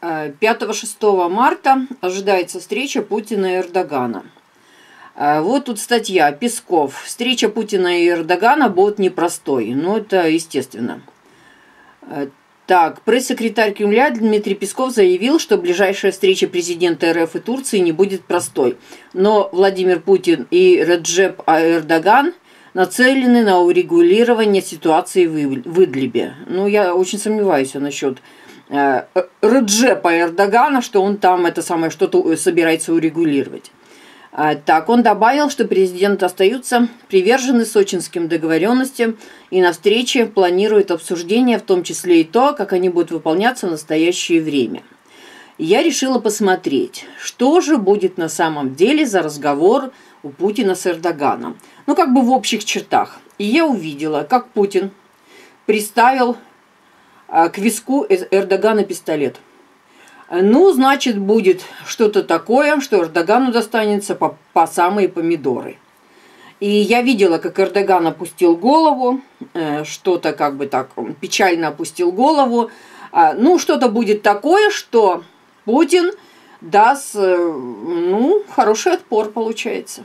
5-6 марта ожидается встреча Путина и Эрдогана. А, вот тут статья Песков. Встреча Путина и Эрдогана будет непростой. Ну, это естественно. А, так, пресс-секретарь Кремля Дмитрий Песков заявил, что ближайшая встреча президента РФ и Турции не будет простой. Но Владимир Путин и Реджеп Эрдоган нацелены на урегулирование ситуации в Идлибе. Ну, я очень сомневаюсь насчет Э, Реджепа Эрдогана, что он там это самое что-то собирается урегулировать. А, так, он добавил, что президент остаются привержены сочинским договоренностям и на встрече планирует обсуждение, в том числе и то, как они будут выполняться в настоящее время. Я решила посмотреть, что же будет на самом деле за разговор у Путина с Эрдоганом. Ну, как бы в общих чертах. И я увидела, как Путин представил а, к виску Эрдогана пистолет. Ну, значит, будет что-то такое, что Эрдогану достанется по, по самые помидоры. И я видела, как Эрдоган опустил голову, э, что-то как бы так печально опустил голову. А, ну, что-то будет такое, что Путин даст, э, ну, хороший отпор получается.